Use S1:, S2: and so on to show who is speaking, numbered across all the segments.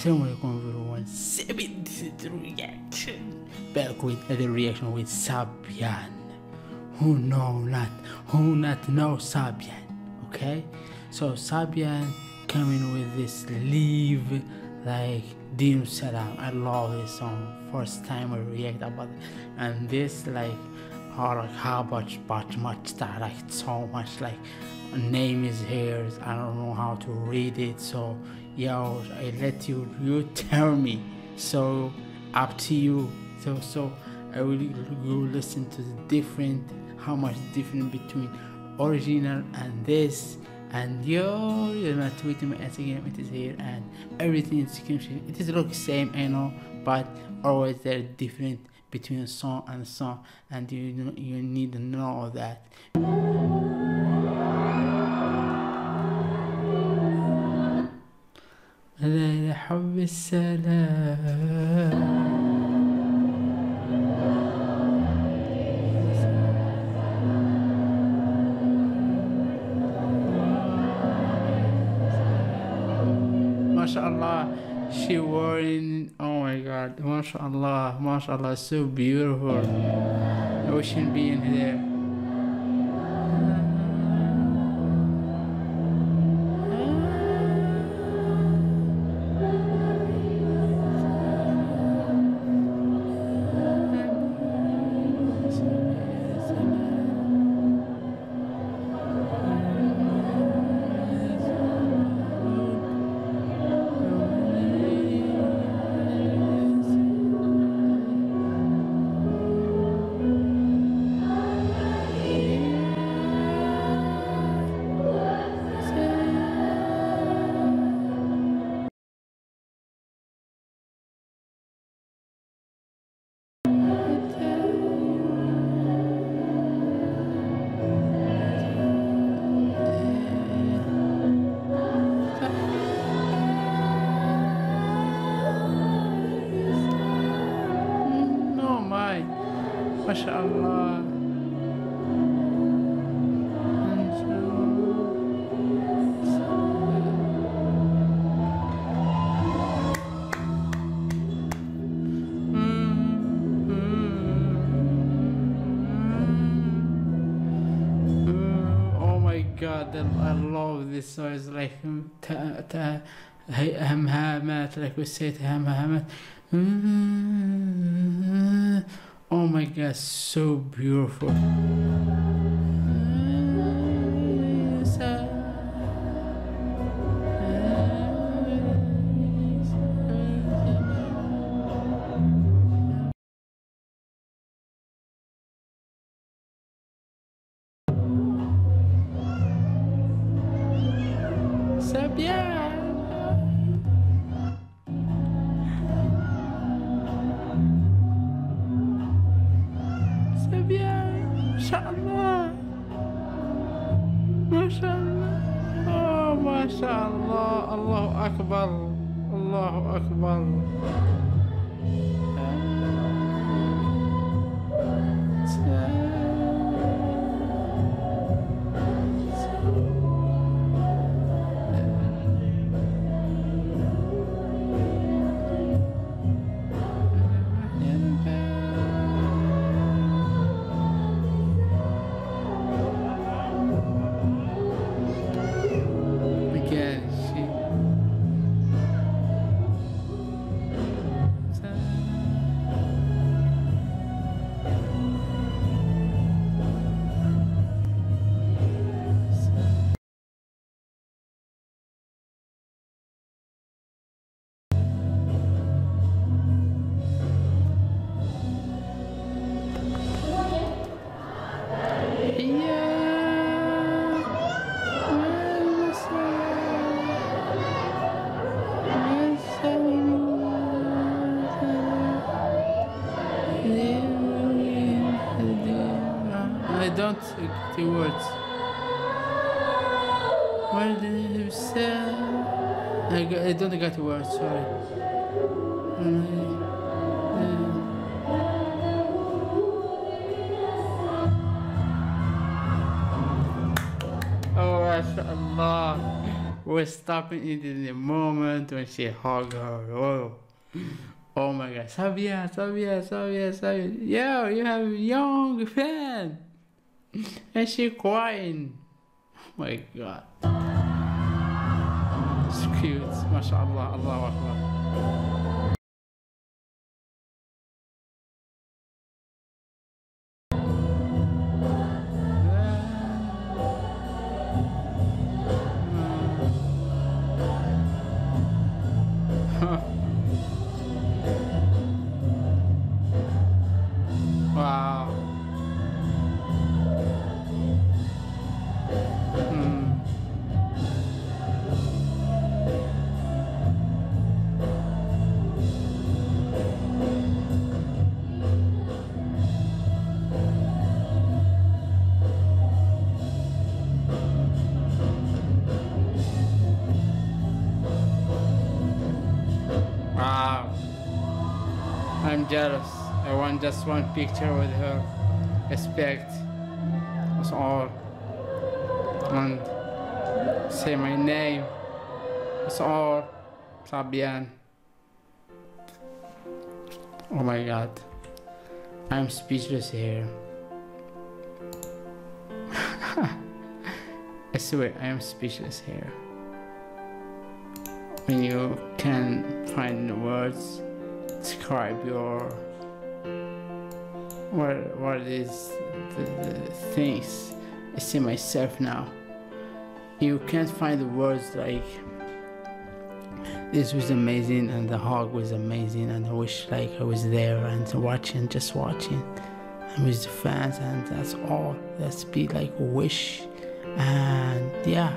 S1: Assalamualaikum everyone. Seven reaction. Back with the reaction with Sabyan. Who know not who not know Sabyan. Okay? So Sabyan coming with this leave like Deen Assalam. I love this song. First time I react about it. And this like how like how much much much that like so much like name is here. I don't know how to read it. So yo, I let you you tell me. So up to you. So so I will go listen to the different how much different between original and this and yo you're not tweeting my Instagram it is here and everything in description it is look same I know but always there different between song and song and you you need to know that لا حب السلام MashaAllah, she wearing, oh my god, MashaAllah, MashaAllah, so beautiful. Ocean being there. ما شاء الله god I love this noise like تا تا هي همهامات like we said همهامات my so beautiful. Sabyan. MashaAllah. MashaAllah. Oh, MashaAllah. Allahu Akbar. Allahu Akbar. Again, don't the words. What did you say? I, got, I don't get the words, sorry. Oh, MashaAllah. we're stopping it in the moment when she hug her. Oh, oh my God, Sabia, Sabia, Sabia, Sabia. Yo, you have a young fan, and she crying. Oh my God. It's cute. MashaAllah, Allah Akbar. I want just one picture with her. Respect. That's all. And say my name. That's all. Fabian. Oh my god. I'm speechless here. I swear, I am speechless here when you can find the words describe your what what is the, the things I see myself now. You can't find the words like this was amazing and the hug was amazing and I wish like I was there and watching just watching and with the fans and that's all. Let's be like a wish and yeah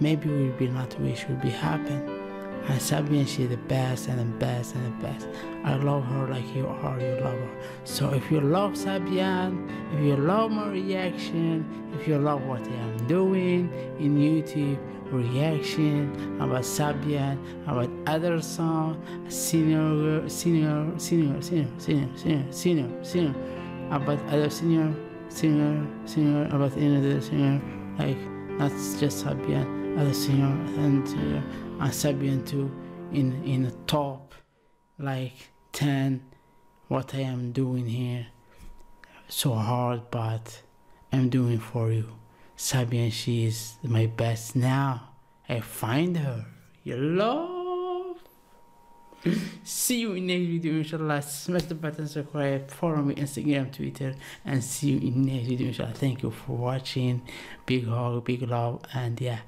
S1: maybe we'll be not wish will be happen and Sabyan, she's the best and the best and the best. I love her like you are, you love her. So if you love Sabyan, if you love my reaction, if you love what I am doing in YouTube, reaction about Sabyan, about other song, senior, senior, senior, senior, senior, senior, senior, senior, about other senior, senior, senior, about another senior, like not just Sabyan, and. Uh, Sabyan too in in the top like 10 what I am doing here. So hard but I'm doing for you. Sabyan she is my best. Now I find her. You love. See you in next video inshallah. Smash the button subscribe follow me instagram twitter and see you in next video inshallah. Thank you for watching. Big hug big love and yeah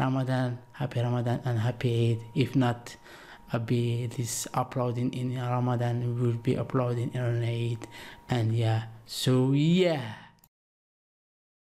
S1: Ramadan, happy Ramadan and happy Eid. If not, I'll be this uploading in Ramadan, will be uploading in Eid. And yeah, so yeah.